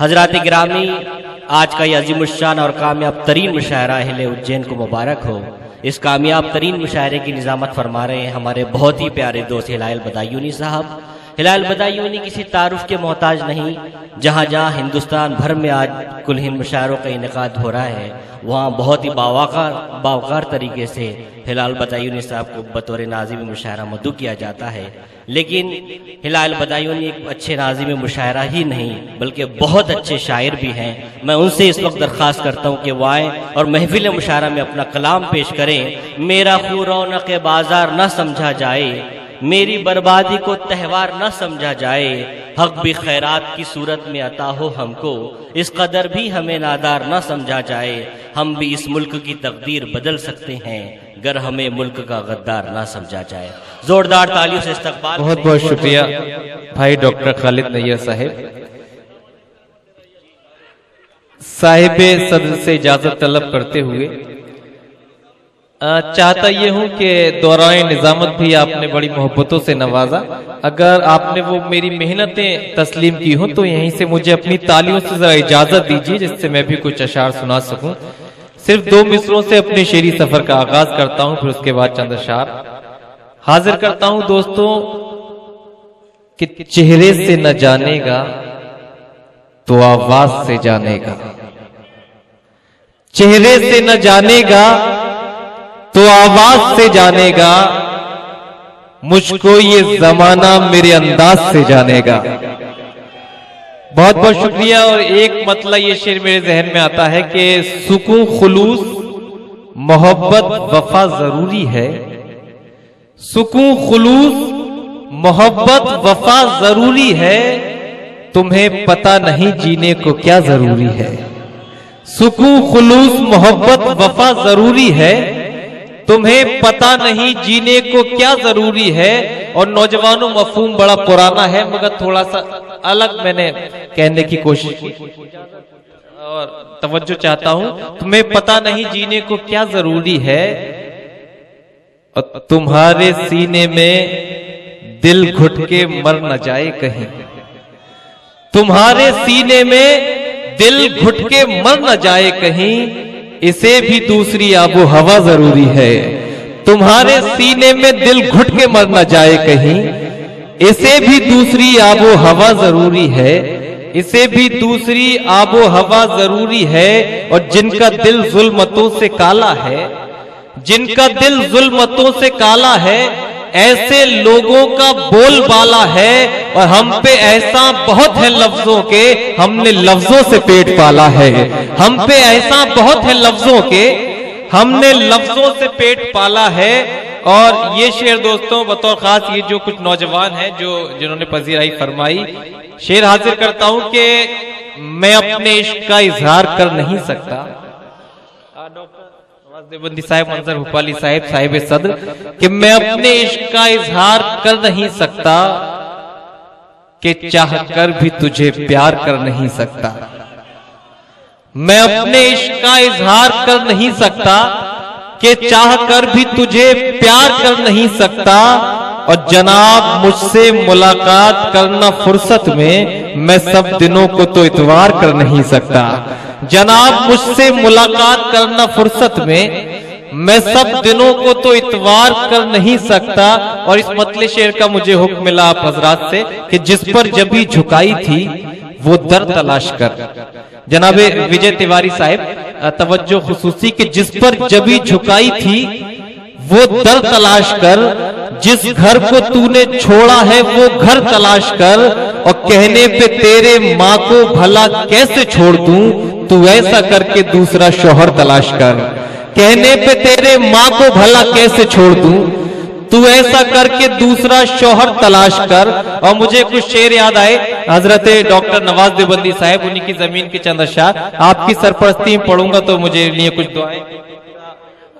حضرات گرامی، آج کا یہ عظیم الشان اور کامیاب ترین مشاعرہ اہل اجین کو مبارک ہو۔ اس کامیاب ترین مشاعرے کی نظامت فرما رہے ہیں ہمارے بہت ہی پیارے دوست ہلائل بدایونی صاحب۔ ہلال بدایونی کسی تعارف کے محتاج نہیں۔ جہاں جہاں ہندوستان بھر میں آج کل ہند مشاعروں کا انعقاد ہو رہا ہے، وہاں بہت ہی باوقار باوقار طریقے سے ہلال بدایونی صاحب کو بطور ناظم مشاعرہ مدعو کیا جاتا ہے۔ لیکن ہلال بدایونی ایک اچھے ناظم مشاعرہ ہی نہیں، بلکہ بہت اچھے شاعر بھی ہیں۔ میں ان سے اس وقت درخواست کرتا ہوں کہ وہ آئیں اور محفل مشاعرہ میں اپنا کلام پیش کریں۔ میرا خو رونق بازار نہ سمجھا جائے۔ میری بربادی کو تہوار نہ سمجھا جائے حق بھی خیرات کی صورت میں عطا ہو ہم کو اس قدر بھی ہمیں نادار نہ سمجھا جائے ہم بھی اس ملک کی تقدیر بدل سکتے ہیں گر ہمیں ملک کا غدار نہ سمجھا جائے۔ زوردار تالیوں سے استقبال بہت بہت شکریہ بھائی ڈاکٹر خالد نیہ صاحب۔ صاحب صدر سے اجازت طلب کرتے ہوئے چاہتا یہ ہوں کہ دوران نظامت بھی آپ نے بڑی محبتوں سے نوازا۔ اگر آپ نے وہ میری محنتیں تسلیم کی ہوں تو یہیں سے مجھے اپنی تالیوں سے ذرا اجازت دیجیے جس سے میں بھی کچھ اشعار سنا سکوں۔ صرف دو مصروں سے اپنے شعری سفر کا آغاز کرتا ہوں، پھر اس کے بعد چند اشعار۔ حاضر کرتا ہوں دوستوں کہ چہرے سے نہ جانے گا، تو آواز سے جانے گا۔ چہرے سے نہ جانے گا تو آواز سے جانے گا، مجھ کو یہ زمانہ میرے انداز سے جانے گا۔ بہت بہت شکریہ۔ اور ایک مطلب یہ شعر میرے ذہن میں آتا ہے کہ سکون، خلوص، محبت، وفا ضروری ہے۔ سکون، خلوص، محبت، وفا ضروری ہے۔ تمہیں پتہ نہیں جینے کو کیا ضروری ہے۔ سکون، خلوص، محبت، وفا ضروری ہے۔ تمہیں پتا نہیں جینے کو کیا ضروری ہے اور نوجوانوں مفہوم بڑا پرانا ہے، مگر تھوڑا سا الگ میں نے کہنے کی کوشش کی۔ اور توجہ چاہتا ہوں، تمہیں پتا نہیں جینے کو کیا ضروری ہے۔ اور تمہارے سینے میں دل گھٹ کے مر نہ جائے کہیں۔ تمہارے سینے میں دل گھٹ کے مر نہ جائے کہیں۔ اسے بھی دوسری آب و ہوا ضروری ہے۔ تمہارے سینے میں دل گھٹ کے مر نہ جائے کہیں۔ اسے بھی دوسری آب و ہوا ضروری ہے۔ اسے بھی دوسری آب و ہوا ضروری ہے۔ اور جن کا دل ظلمتوں سے کالا ہے، جن کا دل ظلمتوں سے کالا ہے ایسے لوگوں کا بول بالا ہے اور ہم پہ ایسا بہت ہے لفظوں کے، ہم نے لفظوں سے پیٹ پالا ہے۔ ہم پہ ایسا بہت ہے لفظوں کے، ہم نے لفظوں سے پیٹ پالا ہے۔ اور یہ شعر دوستوں، بطور خاص یہ جو کچھ نوجوان ہیں، جو جنہوں نے پذیرائی فرمائی، شعر حاضر کرتا ہوں کہ میں اپنے عشق کا اظہار کر نہیں سکتا۔ دیوبندی صاحب، منظر حپالی صاحب صاحب صدر، کہ میں اپنے عشق کا اظہار کر نہیں سکتا کہ چاہ کر بھی تجھے پیار کر نہیں سکتا۔ میں اپنے عشق کا اظہار کر نہیں سکتا کہ چاہ کر بھی تجھے پیار کر نہیں سکتا۔ اور جناب، مجھ سے ملاقات کرنا فرصت میں میں سب دنوں کو تو اتوار کر نہیں سکتا۔ جناب، مجھ سے ملاقات کرنا فرصت میں میں سب دنوں کو تو اتوار کر نہیں سکتا اور اس مطلع شعر کا مجھے حکم ملا آپ حضرات سے کہ جس پر جبھی جھکائی تھی، وہ در تلاش کر۔ جناب وجے تیواری صاحب، توجہ خصوصی کہ جس پر جبھی جھکائی تھی، وہ در تلاش کر۔ جس گھر کو تو نے چھوڑا ہے، وہ گھر تلاش کر۔ اور کہنے پہ تیرے ماں کو بھلا کیسے چھوڑ دوں؟ تو ایسا کر کے دوسرا شوہر تلاش کر۔ کہنے پہ تیرے ماں کو بھلا کیسے چھوڑ دوں؟ تو ایسا کر کے دوسرا شوہر تلاش کر۔ اور مجھے کچھ شعر یاد آئے۔ حضرت ڈاکٹر نواز دیوبندی صاحب، انہی کی زمین کے چند اشعار۔ آپ کی سرپرستی میں پڑھوں گا تو مجھے لیے کچھ دعائیں۔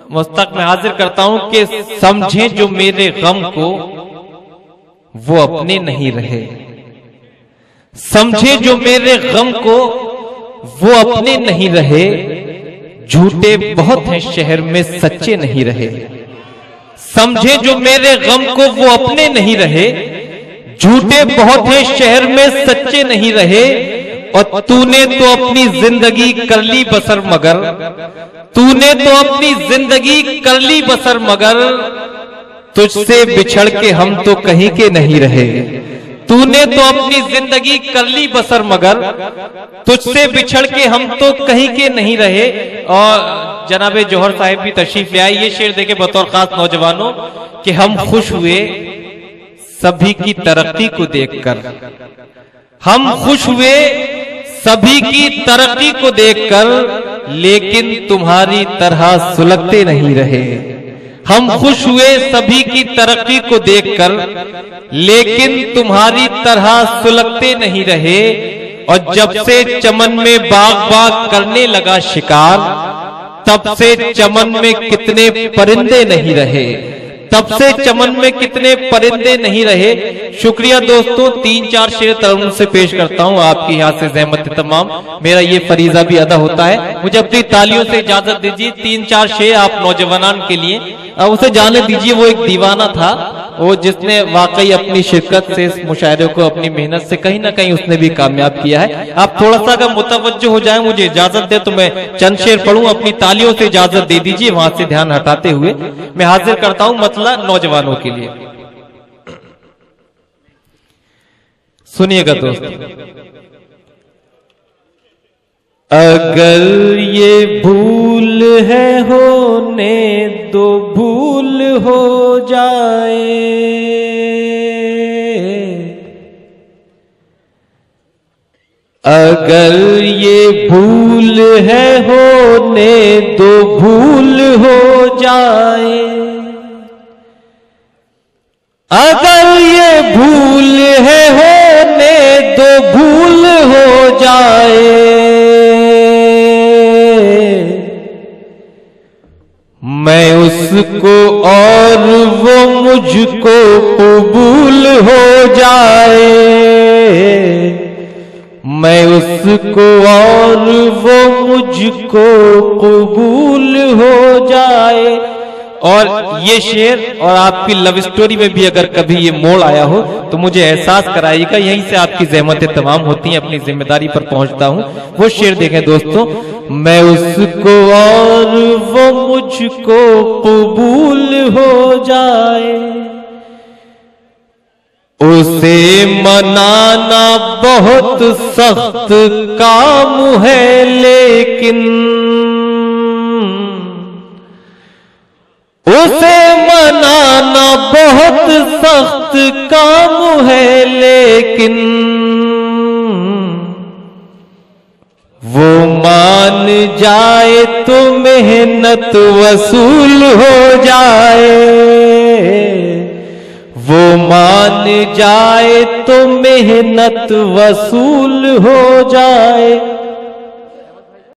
مستق میں حاضر کرتا ہوں کہ سمجھیں جو میرے غم کو، وہ اپنے نہیں رہے۔ سمجھیں جو میرے غم کو وہ اپنے نہیں رہے، جھوٹے بہت ہیں شہر میں، سچے نہیں رہے۔ سمجھے جو میرے غم کو وہ اپنے نہیں رہے، جھوٹے بہت ہیں شہر میں، سچے نہیں رہے۔ اور تو نے تو اپنی زندگی کر لی بسر مگر۔ تو نے تو اپنی زندگی کر لی بسر مگر۔ تجھ سے بچھڑ کے ہم تو کہیں کے نہیں رہے۔ تو نے تو اپنی زندگی کر لی بسر مگر تجھ سے بچھڑ کے ہم تو کہیں کے نہیں رہے اور جناب جوہر صاحب بھی تشریف لے آئے یہ شعر دیکھے بطور خاص نوجوانوں کہ ہم خوش ہوئے سبھی کی ترقی کو دیکھ کر ہم خوش ہوئے سبھی کی ترقی کو دیکھ کر لیکن تمہاری طرح سلگتے نہیں رہے ہم خوش ہوئے سبھی کی ترقی کو دیکھ کر، لیکن تمہاری طرح سلگتے نہیں رہے۔ اور جب سے چمن میں باغ باغ کرنے لگا شکار، تب سے چمن میں کتنے پرندے نہیں رہے۔ تب سے چمن میں کتنے پرندے نہیں رہے۔ شکریہ دوستوں تین چار شیر ترون سے پیش کرتا ہوں۔ آپ کی یہاں سے زحمت تمام۔ میرا یہ فریضہ بھی ادا ہوتا ہے۔ مجھے اپنی تالیوں سے اجازت دیجیے تین چار شیر آپ نوجوانان کے لیے۔ اسے جانے دیجیے وہ ایک دیوانہ تھا۔ وہ جس نے واقعی اپنی شرکت سے اس مشاعرے کو اپنی محنت سے کہیں نہ کہیں اس نے بھی کامیاب کیا ہے۔ آپ تھوڑا سا اگر متوجہ ہو جائیں، مجھے اجازت دے تو میں چند شیر پڑھوں۔ اپنی تالیوں سے اجازت دے دیجیے وہاں سے دھیان ہٹاتے ہوئے میں حاضر کرتا ہوں مسئلہ نوجوانوں کے لیے۔ سنیے گا دوست۔ اگر یہ بھول ہے ہونے تو بھول ہو جائے۔ اگر یہ بھول ہے ہونے تو بھول ہو جائے۔ مجھ کو قبول ہو جائے۔ میں اس کو اور وہ مجھ کو قبول ہو جائے۔ اور یہ شعر اور آپ کی لو سٹوری میں بھی اگر کبھی یہ موڑ آیا ہو، تو مجھے احساس کرائیے گا، یہیں سے آپ کی زحمتیں تمام ہوتی ہیں، اپنی ذمہ داری پر پہنچتا ہوں۔ وہ شعر دیکھیں دوستو، میں اس کو اور وہ مجھ کو قبول ہو جائے۔ اسے منانا بہت سخت کام ہے، لیکن اسے منانا بہت سخت کام ہے، لیکن وہ مان جائے تو محنت وصول ہو جائے۔ وہ مان جائے تو محنت وصول ہو جائے۔